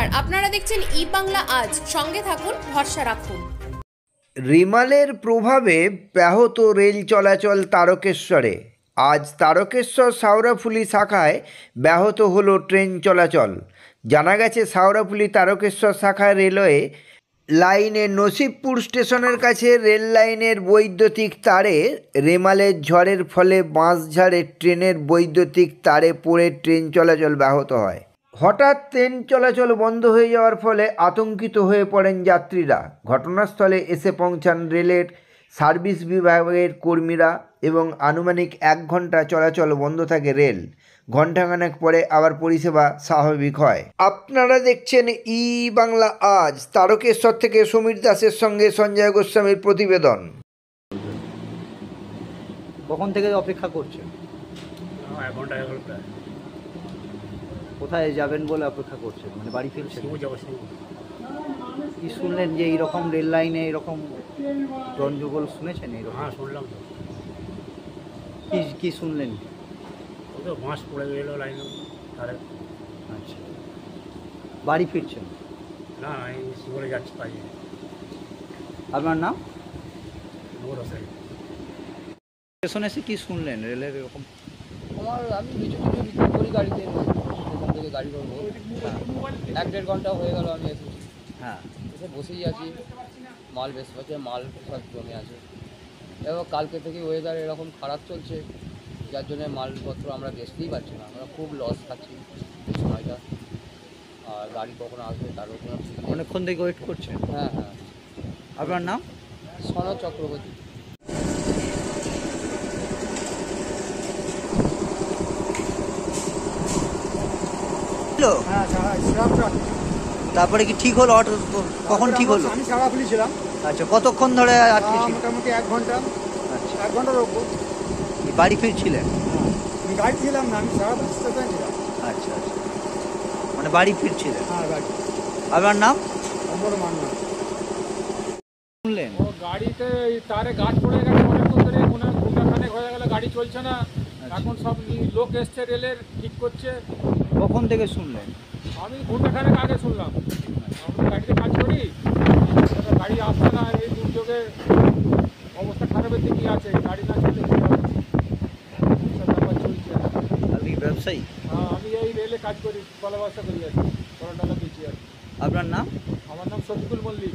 নমস্কার আপনারা দেখছেন ই বাংলা আজ। সঙ্গে থাকুন, ভরসা রাখুন। রিমালের প্রভাবে ব্যাহত রেল চলাচল তারকেশ্বরে। আজ তারকেশ্বর সাউরাফুলি শাখায় ব্যাহত হলো ট্রেন চলাচল। জানা গেছে, সাউরাফুলি তারকেশ্বর শাখায় রেলওয়ে লাইনে নসিবপুর স্টেশনের কাছে রেল লাইনের বৈদ্যুতিক তারে রেমালের ঝড়ের ফলে বাঁশঝাড়ে ট্রেনের বৈদ্যুতিক তারে পড়ে ট্রেন চলাচল ব্যাহত হয়। হঠাৎ ট্রেন চলাচল বন্ধ হয়ে যাওয়ার ফলে আতঙ্কিত হয়ে পড়েন যাত্রীরা। ঘটনাস্থলে এসে পৌঁছান রেলের সার্ভিস বিভাগের কর্মীরা এবং আনুমানিক এক ঘণ্টা চলাচল বন্ধ থাকে রেল। ঘণ্টাখানেক পরে আবার পরিষেবা স্বাভাবিক হয়। আপনারা দেখছেন ই বাংলা আজ তারকেশ্বর থেকে সমীর দাসের সঙ্গে সঞ্জয় গোস্বামীর প্রতিবেদন। কখন থেকে অপেক্ষা করছেন? এক ঘণ্টা কোথায় যাবেন বলে অপেক্ষা করছেন? মানে বাড়ি ফিরছেন? কি শুনলেন যে এইরকম রেল লাইনে এরকম গন্ডগোল শুনেছেন এইরকম? হ্যাঁ শুনলাম তো। কি কি শুনলেন? তো বাঁশ পড়ে গেলো লাইনে তাহলে আচ্ছা। বাড়ি ফিরছেন? না শিবরে যাচ্ছি কাজে আপনার নাম? স্টেশন এসে কি শুনলেন রেলের এরকম? আমার আমি কিছু কিছু বিক্রি করি গাড়িতে। থেকে গাড়ি করব এক দেড় ঘণ্টা হয়ে গেল আমি এসেছি। হ্যাঁ। এসে বসেই আছি। মাল বেশ হচ্ছে মাল সব জমে আছে। এবং কালকে থেকে ওয়েদার এরকম খারাপ চলছে যার জন্য মালপত্র আমরা বেচতেই পারছি না। আমরা খুব লস খাচ্ছি এই সময়টা। আর গাড়ি কখন আসবে তারও কোনো অনেকক্ষণ থেকে ওয়েট করছেন? হ্যাঁ হ্যাঁ। আপনার নাম? সনদ চক্রবর্তী হলো হ্যাঁ সারা সিরাপ ট্রাক তারপরে কি ঠিক হলো? অটো কখন ঠিক হলো? আমি সারা ছিলাম আচ্ছা কতক্ষণ ধরে আটকে ছিল? মোটামুটি এক ঘণ্টা। আচ্ছা। এক ঘণ্টা রোবো এই বাড়ি ফিরছিলেন? আমি গাড়ি ছিলাম না আমি সারা স্টেশনে ছিলাম। আচ্ছা আচ্ছা। মানে বাড়ি ফিরছিলেন? হ্যাঁ গাড়ি আপনার নাম? নম্বর মানলাম শুনলেন? ও গাড়িতে তারে গাছ পড়ে গেছে অনেকক্ষণ ধরে মনে হয় ঘন্টাখানেক হয়ে গেল গাড়ি চলছে না। এখন সব লোক এসছে রেলের ঠিক করছে। কখন থেকে শুনলেন? আমি ঘন্টাখানেক আগে শুনলাম? আমি গাড়িতে কাজ করি গাড়ি আসছে না এই দুর্যোগে অবস্থা খারাপের দিকেই আছে গাড়ি না চলতে চলছে। আপনি ব্যবসায়ী? হ্যাঁ আমি এই রেলে কাজ করি কলা ব্যবসা করি আর কি আর আপনার নাম? আমার নাম শফিকুল মল্লিক।